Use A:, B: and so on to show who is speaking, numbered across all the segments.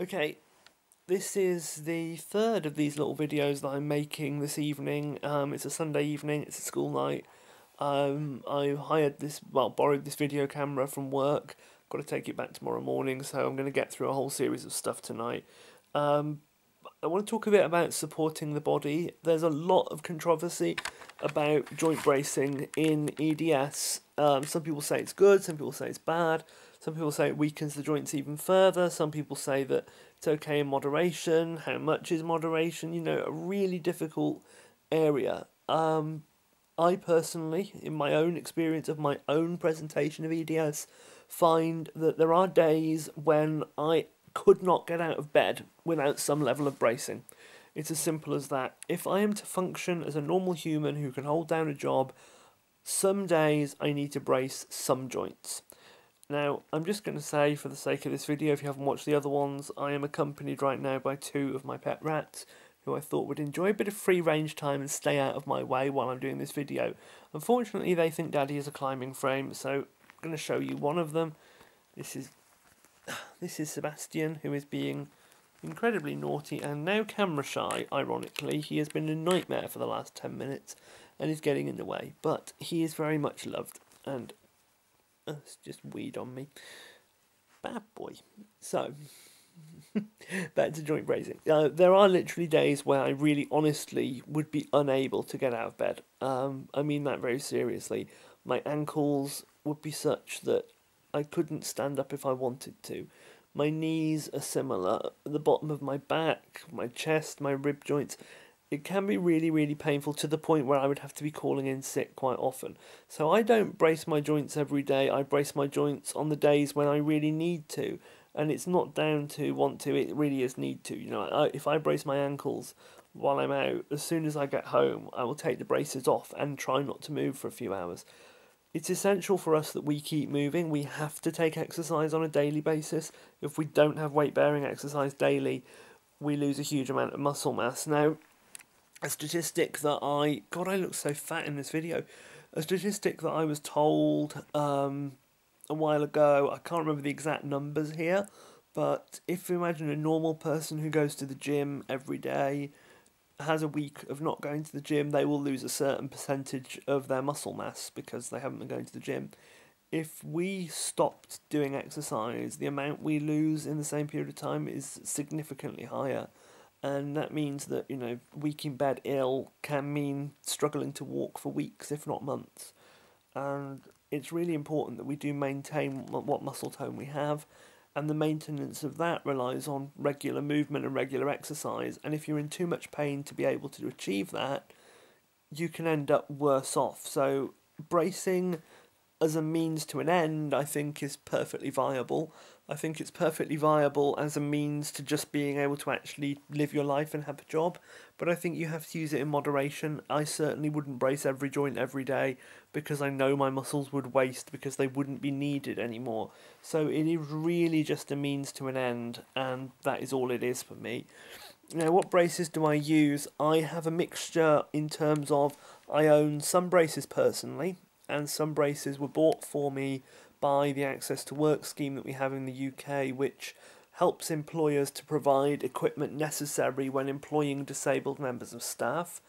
A: Okay, this is the third of these little videos that I'm making this evening. Um, it's a Sunday evening, it's a school night. Um, I hired this, well, borrowed this video camera from work. Got to take it back tomorrow morning, so I'm going to get through a whole series of stuff tonight. Um, I want to talk a bit about supporting the body. There's a lot of controversy about joint bracing in EDS. Um, some people say it's good, some people say it's bad. Some people say it weakens the joints even further. Some people say that it's okay in moderation. How much is moderation? You know, a really difficult area. Um, I personally, in my own experience of my own presentation of EDS, find that there are days when I could not get out of bed without some level of bracing. It's as simple as that. If I am to function as a normal human who can hold down a job, some days I need to brace some joints. Now, I'm just going to say, for the sake of this video, if you haven't watched the other ones, I am accompanied right now by two of my pet rats, who I thought would enjoy a bit of free range time and stay out of my way while I'm doing this video. Unfortunately, they think Daddy is a climbing frame, so I'm going to show you one of them. This is this is Sebastian, who is being incredibly naughty and now camera shy, ironically. He has been a nightmare for the last 10 minutes and is getting in the way, but he is very much loved and it's just weed on me. Bad boy. So, back to joint bracing. Uh, there are literally days where I really honestly would be unable to get out of bed. Um, I mean that very seriously. My ankles would be such that I couldn't stand up if I wanted to. My knees are similar. The bottom of my back, my chest, my rib joints it can be really, really painful to the point where I would have to be calling in sick quite often. So I don't brace my joints every day. I brace my joints on the days when I really need to. And it's not down to want to, it really is need to. You know, I, if I brace my ankles while I'm out, as soon as I get home, I will take the braces off and try not to move for a few hours. It's essential for us that we keep moving. We have to take exercise on a daily basis. If we don't have weight bearing exercise daily, we lose a huge amount of muscle mass. Now, a statistic that I God I look so fat in this video. A statistic that I was told um, a while ago. I can't remember the exact numbers here, but if you imagine a normal person who goes to the gym every day has a week of not going to the gym, they will lose a certain percentage of their muscle mass because they haven't been going to the gym. If we stopped doing exercise, the amount we lose in the same period of time is significantly higher and that means that you know week in bed ill can mean struggling to walk for weeks if not months. And it's really important that we do maintain what muscle tone we have. And the maintenance of that relies on regular movement and regular exercise. And if you're in too much pain to be able to achieve that you can end up worse off. So bracing as a means to an end i think is perfectly viable I think it's perfectly viable as a means to just being able to actually live your life and have a job. But I think you have to use it in moderation. I certainly wouldn't brace every joint every day because I know my muscles would waste because they wouldn't be needed anymore. So it is really just a means to an end, and that is all it is for me. Now, what braces do I use? I have a mixture in terms of I own some braces personally, and some braces were bought for me by the Access to Work scheme that we have in the UK, which helps employers to provide equipment necessary when employing disabled members of staff.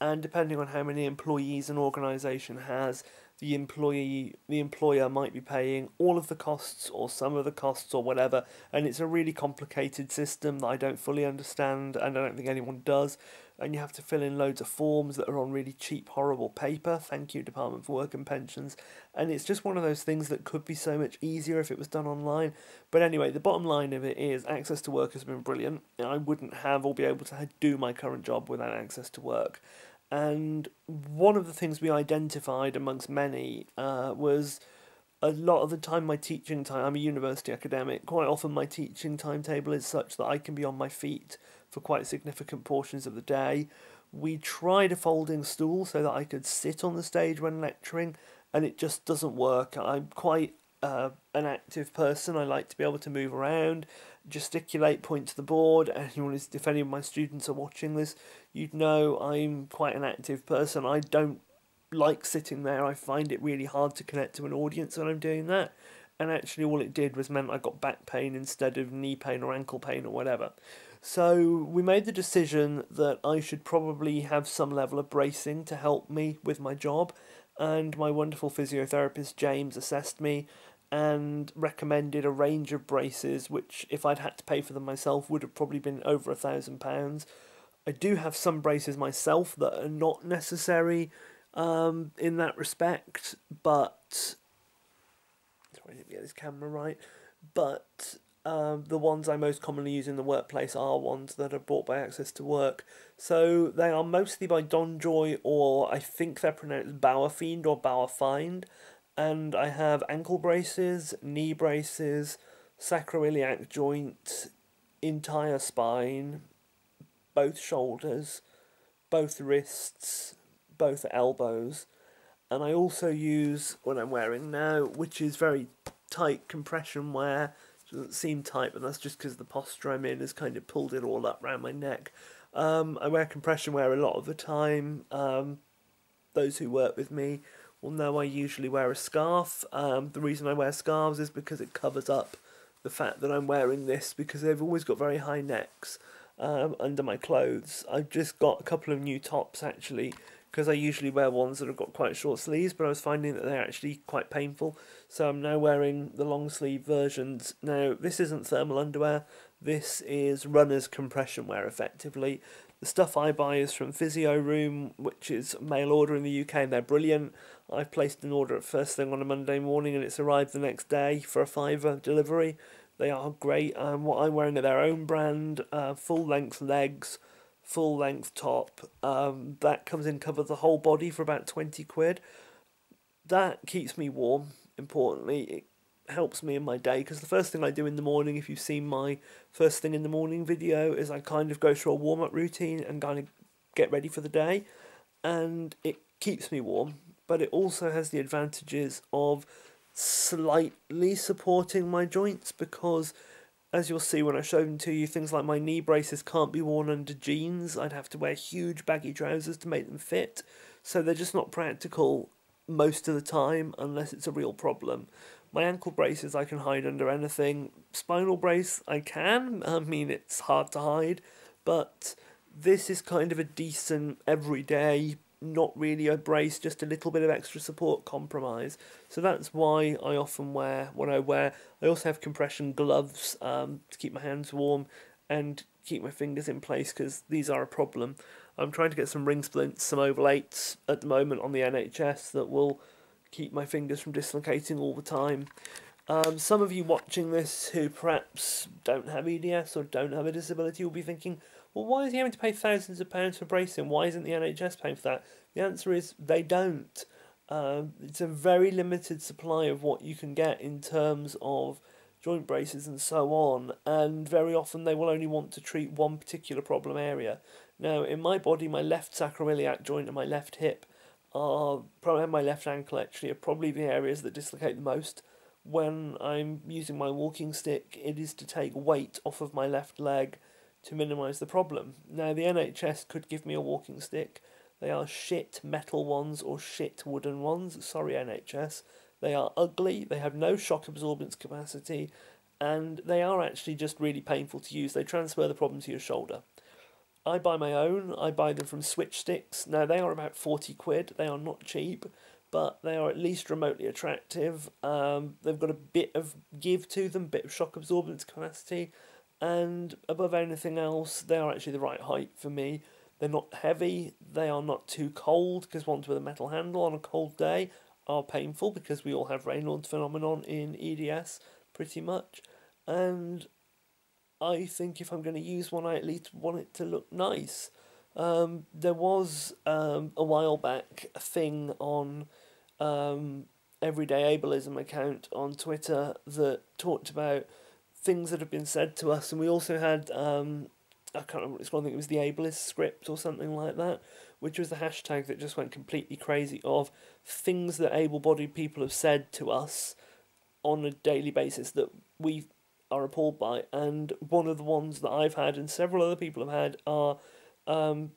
A: And depending on how many employees an organisation has, the employee the employer might be paying all of the costs or some of the costs or whatever. And it's a really complicated system that I don't fully understand and I don't think anyone does. And you have to fill in loads of forms that are on really cheap horrible paper. Thank you Department for Work and Pensions. And it's just one of those things that could be so much easier if it was done online. But anyway the bottom line of it is access to work has been brilliant. I wouldn't have or be able to do my current job without access to work and one of the things we identified amongst many uh, was a lot of the time my teaching time, I'm a university academic, quite often my teaching timetable is such that I can be on my feet for quite significant portions of the day. We tried a folding stool so that I could sit on the stage when lecturing, and it just doesn't work. I'm quite uh, an active person. I like to be able to move around, gesticulate, point to the board. Anyone is, if any of my students are watching this, you'd know I'm quite an active person. I don't like sitting there. I find it really hard to connect to an audience when I'm doing that. and actually all it did was meant I got back pain instead of knee pain or ankle pain or whatever. So we made the decision that I should probably have some level of bracing to help me with my job, and my wonderful physiotherapist James assessed me and recommended a range of braces, which, if I'd had to pay for them myself, would have probably been over a thousand pounds. I do have some braces myself that are not necessary um, in that respect, but sorry, didn't get this camera right. But um, the ones I most commonly use in the workplace are ones that are bought by Access to Work. So they are mostly by DonJoy, or I think they're pronounced Bauerfeind or Bauerfeind. And I have ankle braces, knee braces, sacroiliac joint, entire spine, both shoulders, both wrists, both elbows. And I also use what I'm wearing now, which is very tight compression wear. It doesn't seem tight, but that's just because the posture I'm in has kind of pulled it all up around my neck. Um, I wear compression wear a lot of the time. Um, those who work with me will know I usually wear a scarf. Um, the reason I wear scarves is because it covers up the fact that I'm wearing this because they've always got very high necks um, under my clothes. I've just got a couple of new tops actually because I usually wear ones that have got quite short sleeves, but I was finding that they're actually quite painful. So I'm now wearing the long sleeve versions. Now, this isn't thermal underwear, this is runner's compression wear effectively. The stuff I buy is from Physio Room, which is mail order in the UK, and they're brilliant. I've placed an order at first thing on a Monday morning, and it's arrived the next day for a fiver delivery. They are great. Um, what I'm wearing are their own brand, uh, full length legs, full length top. Um, that comes in covers the whole body for about 20 quid. That keeps me warm, importantly. It helps me in my day because the first thing I do in the morning, if you've seen my first thing in the morning video, is I kind of go through a warm up routine and kind of get ready for the day. And it keeps me warm, but it also has the advantages of slightly supporting my joints because as you'll see when I show them to you, things like my knee braces can't be worn under jeans. I'd have to wear huge baggy trousers to make them fit. So they're just not practical most of the time unless it's a real problem. My ankle braces I can hide under anything. Spinal brace I can. I mean, it's hard to hide. But this is kind of a decent everyday not really a brace, just a little bit of extra support compromise. So that's why I often wear what I wear. I also have compression gloves um, to keep my hands warm and keep my fingers in place because these are a problem. I'm trying to get some ring splints, some eights at the moment on the NHS that will keep my fingers from dislocating all the time. Um, some of you watching this who perhaps don't have EDS or don't have a disability will be thinking, well, why is he having to pay thousands of pounds for bracing? Why isn't the NHS paying for that? The answer is they don't. Um, it's a very limited supply of what you can get in terms of joint braces and so on, and very often they will only want to treat one particular problem area. Now, in my body, my left sacroiliac joint and my left hip are probably my left ankle actually are probably the areas that dislocate the most. When I'm using my walking stick, it is to take weight off of my left leg to minimise the problem. Now, the NHS could give me a walking stick. They are shit metal ones or shit wooden ones. Sorry, NHS. They are ugly, they have no shock absorbance capacity, and they are actually just really painful to use. They transfer the problem to your shoulder. I buy my own, I buy them from Switch Sticks. Now, they are about 40 quid, they are not cheap, but they are at least remotely attractive. Um, they've got a bit of give to them, bit of shock absorbance capacity and above anything else, they are actually the right height for me. They're not heavy, they are not too cold, because ones with a metal handle on a cold day are painful because we all have Raynaud's phenomenon in EDS pretty much. And I think if I'm going to use one, I at least want it to look nice. Um, there was um, a while back a thing on um, Everyday Ableism account on Twitter that talked about things that have been said to us, and we also had um, I can't remember what it's called. I think it was the ableist script or something like that, which was the hashtag that just went completely crazy of things that able-bodied people have said to us on a daily basis that we are appalled by. And one of the ones that I've had and several other people have had are, um,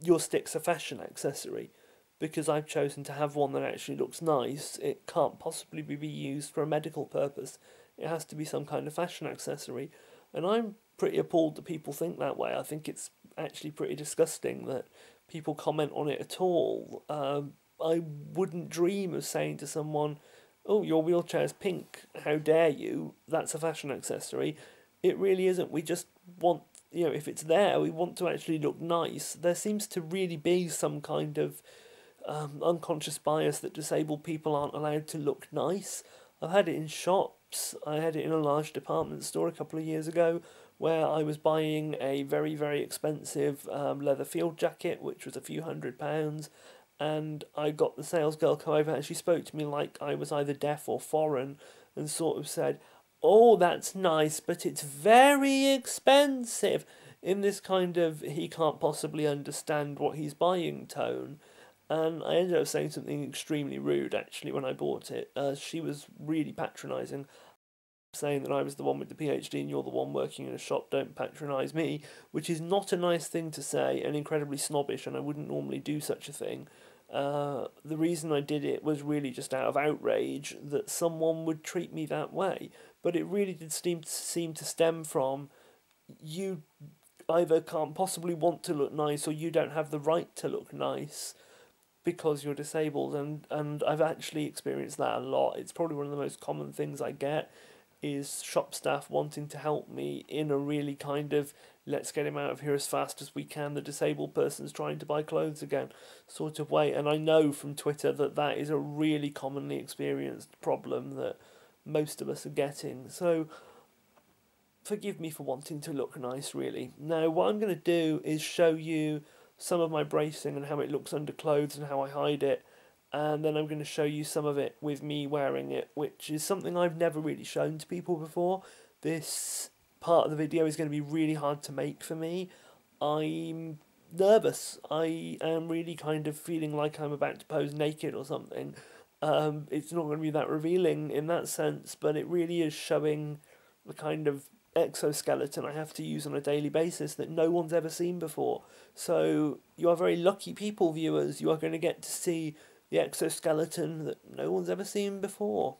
A: "Your stick's a fashion accessory." because I've chosen to have one that actually looks nice, it can't possibly be used for a medical purpose. It has to be some kind of fashion accessory. And I'm pretty appalled that people think that way. I think it's actually pretty disgusting that people comment on it at all. Um, I wouldn't dream of saying to someone, "Oh, your wheelchair's pink. How dare you? That's a fashion accessory." It really isn't. We just want, you know, if it's there, we want to actually look nice. There seems to really be some kind of um, unconscious bias that disabled people aren't allowed to look nice. I've had it in shops. I had it in a large department store a couple of years ago where I was buying a very, very expensive um, leather field jacket, which was a few hundred pounds, and I got the sales girl come over and she spoke to me like I was either deaf or foreign and sort of said, Oh, that's nice, but it's very expensive in this kind of he can't possibly understand what he's buying tone. And I ended up saying something extremely rude actually when I bought it. Uh, she was really patronising saying that I was the one with the PhD and you're the one working in a shop, don't patronise me, which is not a nice thing to say and incredibly snobbish, and I wouldn't normally do such a thing. Uh, the reason I did it was really just out of outrage that someone would treat me that way, but it really did seem to, seem to stem from you either can't possibly want to look nice or you don't have the right to look nice because you're disabled and and I've actually experienced that a lot. It's probably one of the most common things I get is shop staff wanting to help me in a really kind of let's get him out of here as fast as we can. The disabled person's trying to buy clothes again, sort of way. And I know from Twitter that that is a really commonly experienced problem that most of us are getting. So forgive me for wanting to look nice, really. Now, what I'm going to do is show you some of my bracing and how it looks under clothes and how I hide it and then I'm going to show you some of it with me wearing it, which is something I've never really shown to people before. This part of the video is going to be really hard to make for me. I'm nervous. I am really kind of feeling like I'm about to pose naked or something. Um, it's not going to be that revealing in that sense, but it really is showing the kind of exoskeleton I have to use on a daily basis that no one's ever seen before. So you are very lucky people, viewers. You are going to get to see the exoskeleton that no one's ever seen before.